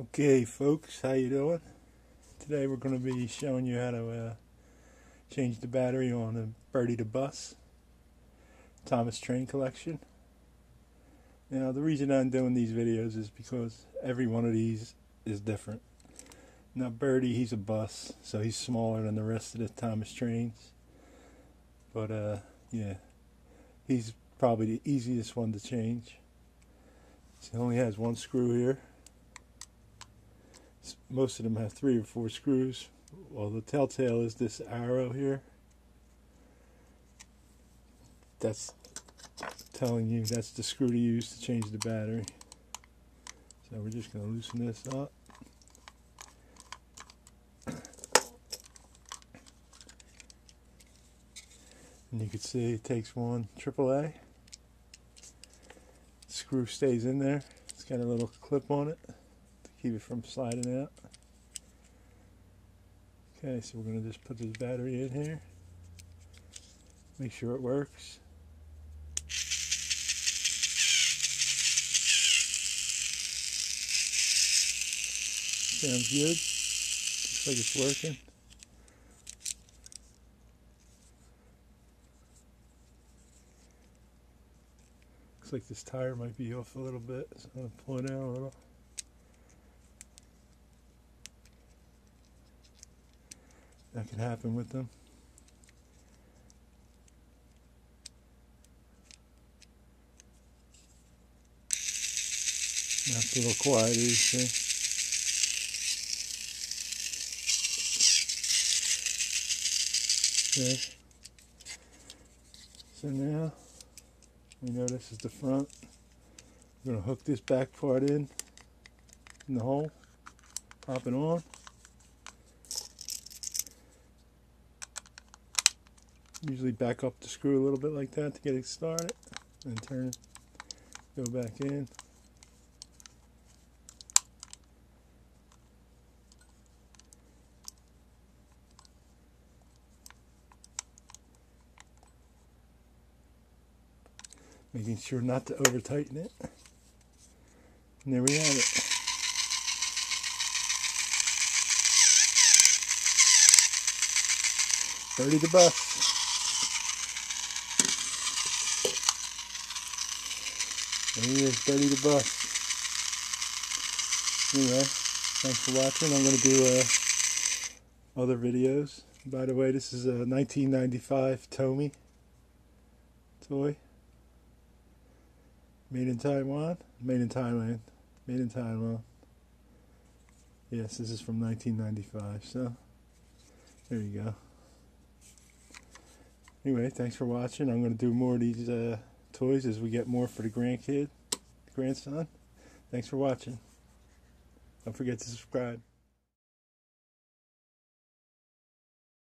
Okay folks, how you doing? Today we're going to be showing you how to uh, change the battery on the Bertie the Bus Thomas Train collection. Now the reason I'm doing these videos is because every one of these is different. Now Bertie, he's a bus, so he's smaller than the rest of the Thomas trains. But uh, yeah, he's probably the easiest one to change. He only has one screw here most of them have three or four screws. Well, the telltale is this arrow here. That's telling you that's the screw to use to change the battery. So we're just going to loosen this up. And you can see it takes one AAA. Screw stays in there. It's got a little clip on it keep it from sliding out. Okay, so we're going to just put this battery in here. Make sure it works. Sounds good. Looks like it's working. Looks like this tire might be off a little bit, so I'm going to pull it out a little. That could happen with them. That's a little quieter, you see. Okay. So now we know this is the front. We're going to hook this back part in in the hole, pop it on. Usually back up the screw a little bit like that to get it started and turn it, go back in. Making sure not to over tighten it. And there we have it. Bertie the bus. And he is Bertie the Bus. Anyway, thanks for watching. I'm going to do uh, other videos. By the way, this is a 1995 Tomy toy. Made in Taiwan? Made in Thailand. Made in Taiwan. Yes, this is from 1995. So, there you go. Anyway, thanks for watching. I'm going to do more of these uh, toys as we get more for the grandkid, grandson. Thanks for watching. Don't forget to subscribe.